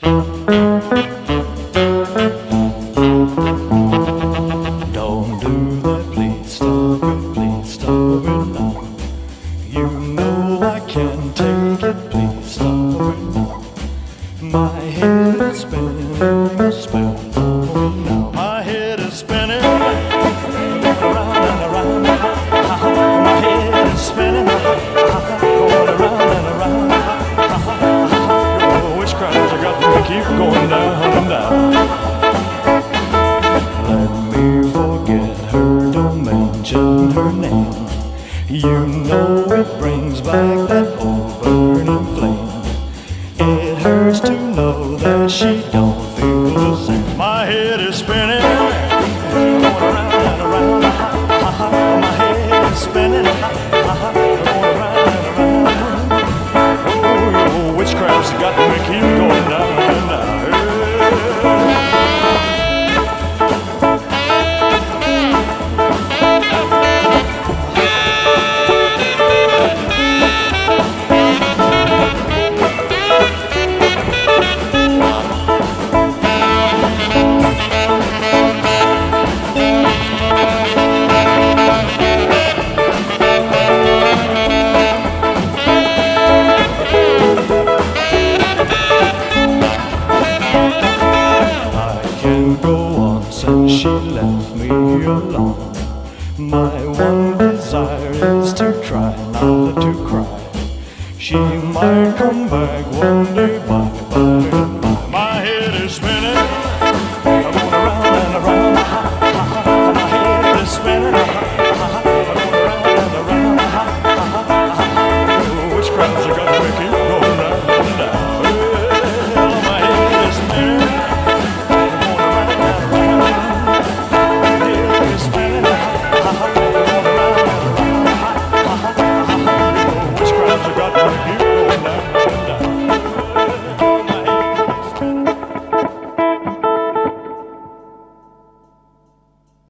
Don't do that, please stop please stop it now. You know I can't take it, please keep going down and down. Let me forget her, don't mention her name. You know it brings back that old burning flame. It hurts to know that she don't feel the same. My head is spinning, can go on since she left me alone. My one desire is to try not to cry. She might come back one day, but